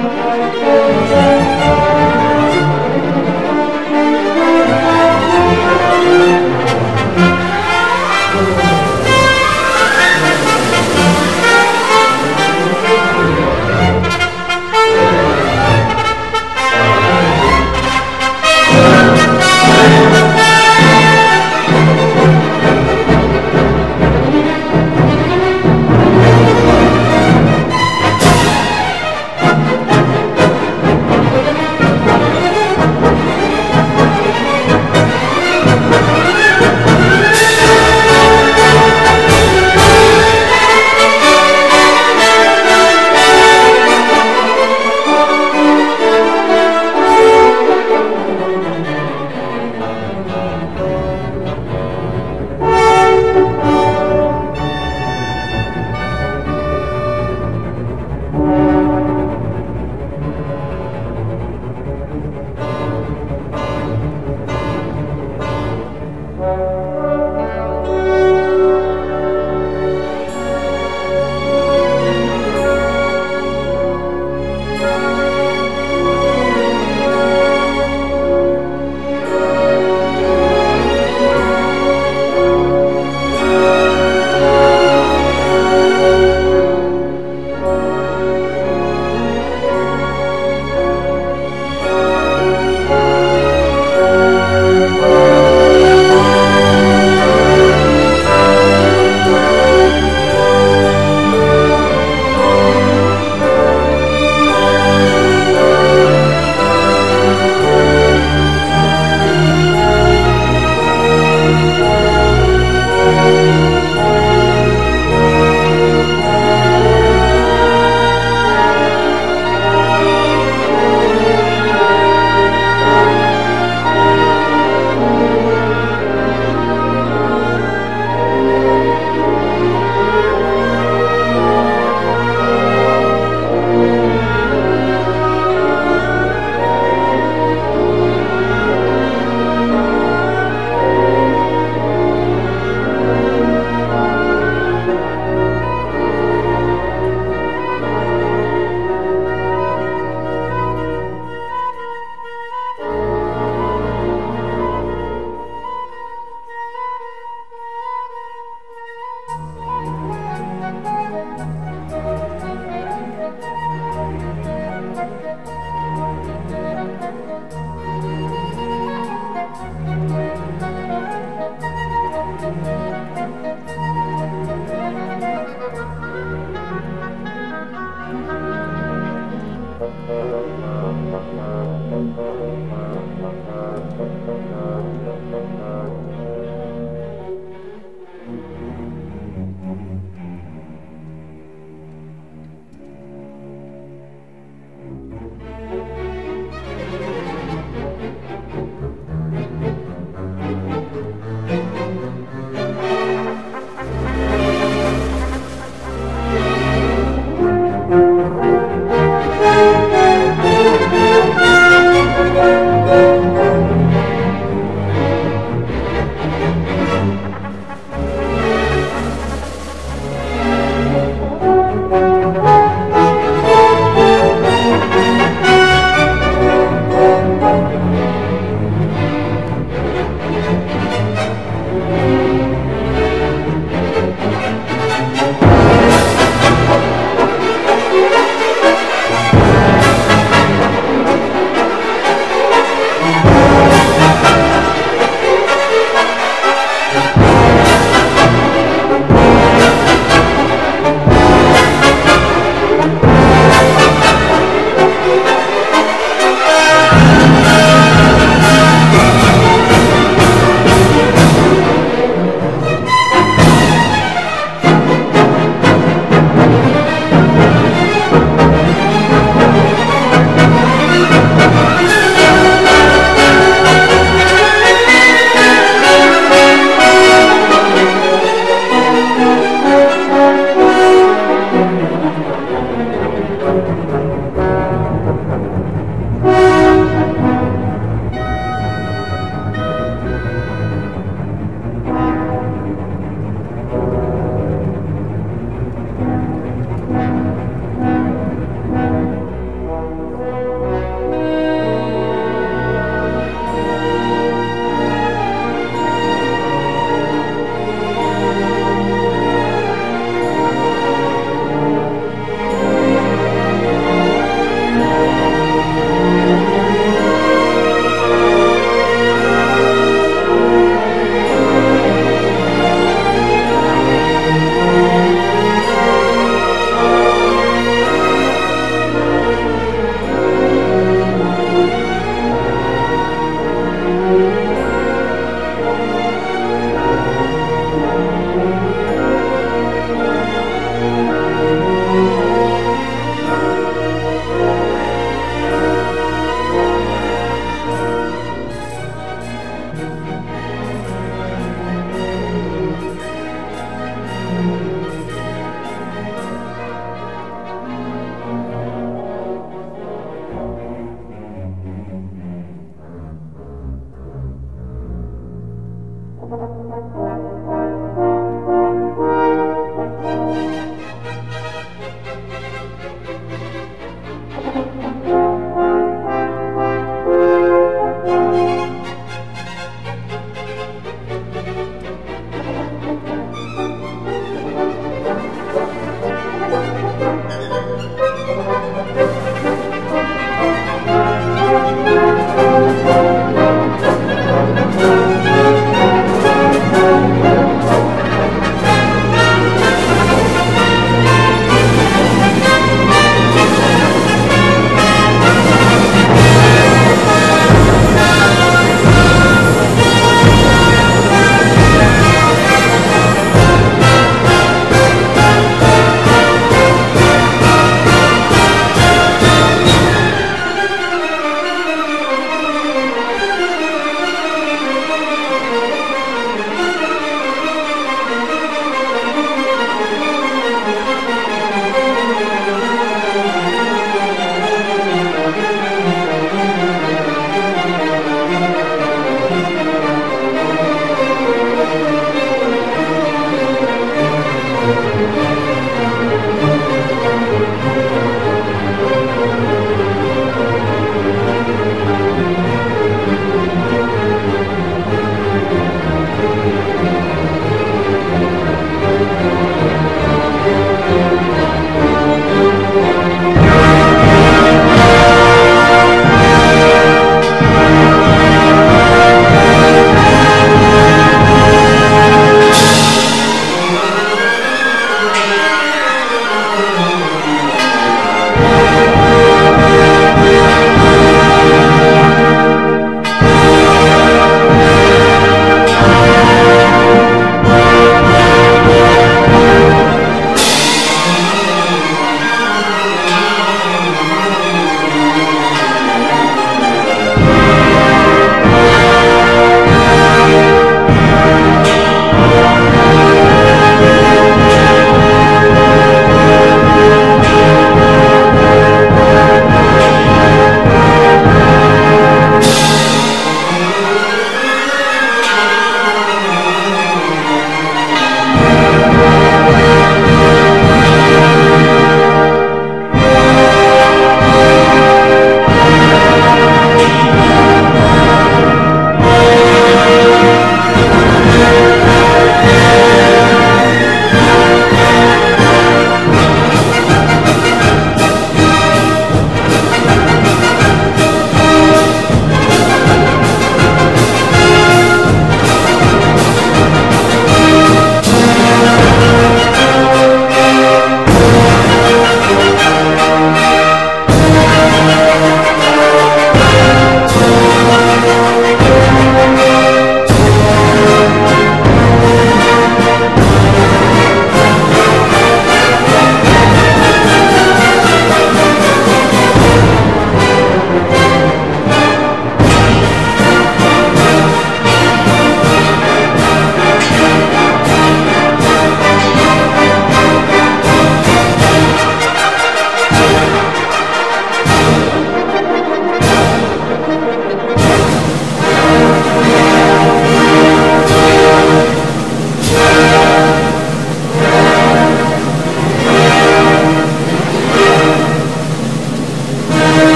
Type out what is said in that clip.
Música